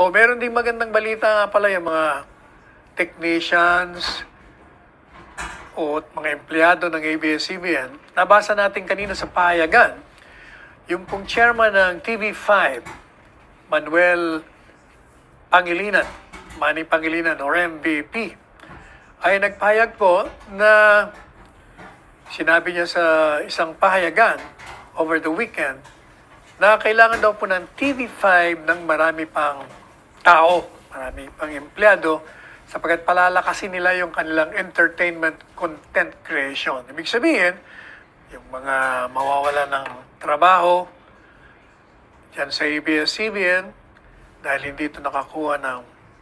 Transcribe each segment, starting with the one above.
O, meron din magandang balita nga pala yung mga technicians o mga empleyado ng ABS-CBN. Nabasa natin kanina sa pahayagan, yung pong chairman ng TV5, Manuel Pangilinan, Manny Pangilinan or MVP, ay nagpahayag po na sinabi niya sa isang pahayagan over the weekend na kailangan daw po ng TV5 ng marami pang tao, marami pang empleyado sapagkat palalakasin nila yung kanilang entertainment content creation. Ibig sabihin, yung mga mawawala ng trabaho dyan sa ABS-CBN dahil hindi ito nakakuha ng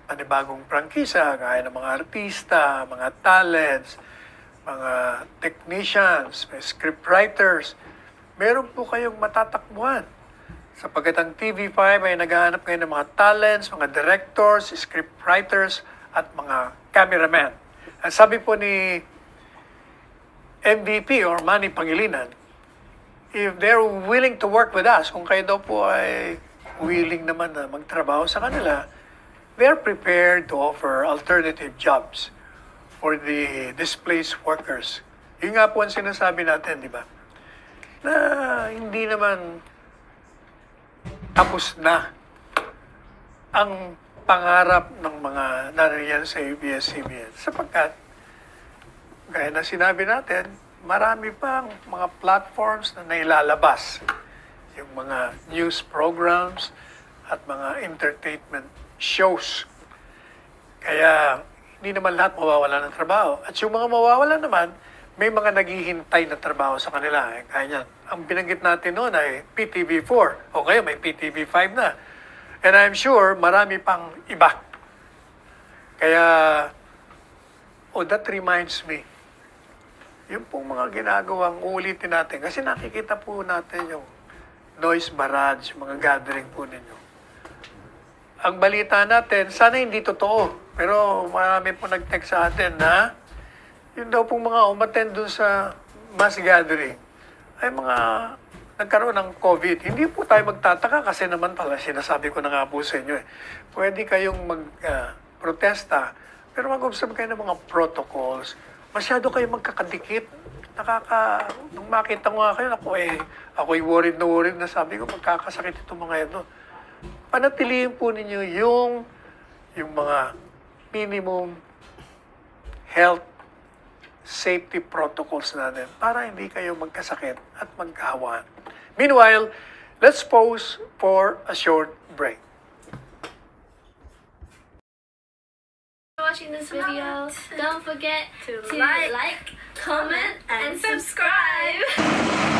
panibagong prangkisa gaya ng mga artista, mga talents, mga technicians, may scriptwriters, meron po kayong matatakbuhan. Sapagkat ang TV5 ay naghahanap ngayon ng mga talents, mga directors, scriptwriters, at mga cameraman. Ang sabi po ni MVP or Manny Pangilinan, if they're willing to work with us, kung kayo daw po ay willing naman na magtrabaho sa kanila, they're prepared to offer alternative jobs for the displaced workers. Yun nga po ang sinasabi natin, di ba? Na hindi naman tapos na ang pangarap ng mga nariyan sa ABS-CBN sapagkat gaya na sinabi natin, marami pang mga platforms na nailalabas. Yung mga news programs at mga entertainment shows. Kaya hindi naman lahat mawawala ng trabaho. At yung mga mawawala naman, may mga naghihintay na trabaho sa kanila. Eh, kaya yan. Ang binanggit natin noon ay PTV4. O kaya may PTV5 na. And I'm sure marami pang iba. Kaya, oh, that reminds me, yung pong mga ginagawang ulitin natin, kasi nakikita po natin yung noise barrage, mga gathering po ninyo. Ang balita natin, sana hindi totoo, pero marami po nag-text sa atin na yun daw pong mga umattend dun sa mass gathering ay mga nagkaroon ng COVID. Hindi po tayo magtataka kasi naman pala sinasabi ko na nga po sa inyo eh. Pwede kayong mag-protesta pero mag-observe kayo ng mga protocols. Masyado kayo magkakadikit. Nakaka... Nung makita ko nga kayo, ako eh, ako'y worried na worried na sabi ko, magkakasakit itong mga ito. Panatilihin po ninyo yung, yung mga minimum health safety protocols natin para hindi kayo magkasakit at magkahawan. Meanwhile, let's pause for a short break. watching this video. Don't forget To to like, like, comment, and and subscribe.